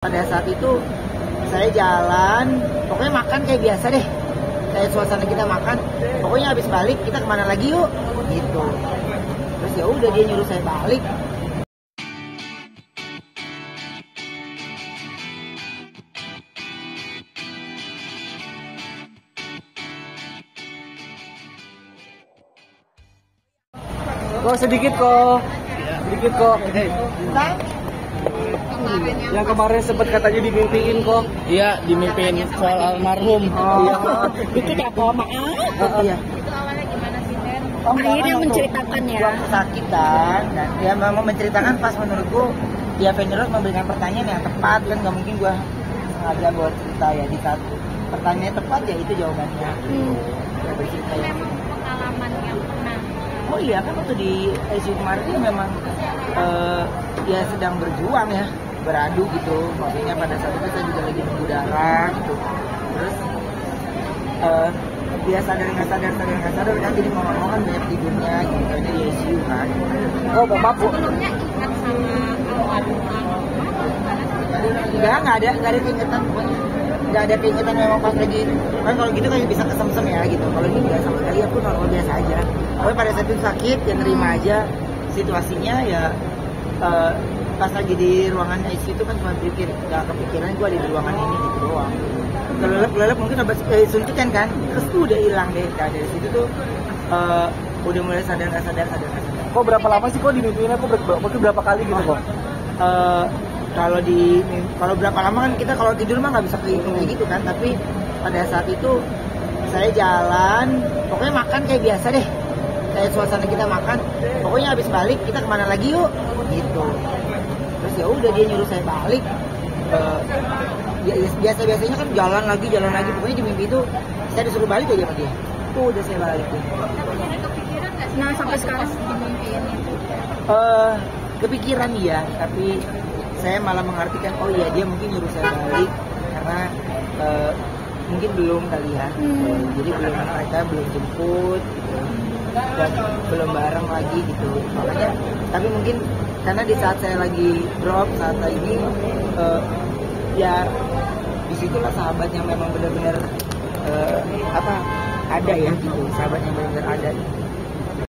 pada saat itu saya jalan pokoknya makan kayak biasa deh. Kayak suasana kita makan. Pokoknya habis balik kita ke mana lagi yuk? Gitu. Terus ya udah dia nyuruh saya balik. Kok sedikit kok. Sedikit kok. Nah, Yang kemarin sempat katanya dimimpiin kok. Iya, dimimpin soal almarhum. Iya. Dikit ya kok, maaf. oh, iya Itu awalnya gimana sih, Ten? Oh, Akhirnya menceritakan ya. waktu sakit kan dan dia memang menceritakan pas menurutku dia Venus memberikan pertanyaan yang tepat kan nggak mungkin gua sengaja buat cerita ya di saat pertanyaannya tepat ya itu jawabannya Hmm. Ya, bercerita ya. Memang pengalaman yang pernah. Oh iya kan waktu di ICU kemarin memang eh, dia sedang berjuang ya beradu gitu. Maksudnya pada saat itu saya juga lagi nunggu darah gitu. Terus eh, dia sadar nggak sadar sadar nggak sadar kan jadi mau ngomong kan banyak tidurnya gitu. Karena di ICU kan. Oh, Bapak Bu. Sebelumnya ingat sama almarhum Enggak, enggak ada, enggak ada keingetan. pokoknya. Enggak ada keingetan memang pas lagi kan kalau gitu kan bisa kesemsem ya gitu. Kalau ini enggak sama sekali aku normal biasa aja. Pokoknya pada saat itu sakit ya nerima aja situasinya ya eh, pas lagi di ruangan ICU itu kan cuma pikir nggak kepikiran gue ada di ruangan ini gitu doang. Kelelep kelelep mungkin obat eh, suntikan kan, terus tuh udah hilang deh. Nah, dari situ tuh eh, udah mulai sadar nggak sadar sadar nggak sadar. Kok berapa lama sih kok dimimpiin aku ber- mungkin berapa kali gitu kok? Eh, kalau di kalau berapa lama kan kita kalau tidur mah nggak bisa kehitung kayak gitu kan tapi pada saat itu saya jalan pokoknya makan kayak biasa deh kayak suasana kita makan pokoknya habis balik kita ke mana lagi yuk gitu terus ya udah dia nyuruh saya balik Eh, ya, biasa biasanya kan jalan lagi jalan lagi pokoknya di mimpi itu saya disuruh balik aja sama dia tuh udah saya balik? Nah, sampai sekarang dimimpiin itu. eh kepikiran iya, tapi saya malah mengartikan oh iya dia mungkin nyuruh saya balik karena eh, mungkin belum kali ya, Eh, jadi belum mereka belum jemput gitu. Dan belum bareng lagi gitu. Makanya tapi mungkin karena di saat saya lagi drop saat ini eh, ya di situlah sahabat yang memang benar-benar eh, apa ada ya gitu. Sahabat yang benar-benar ada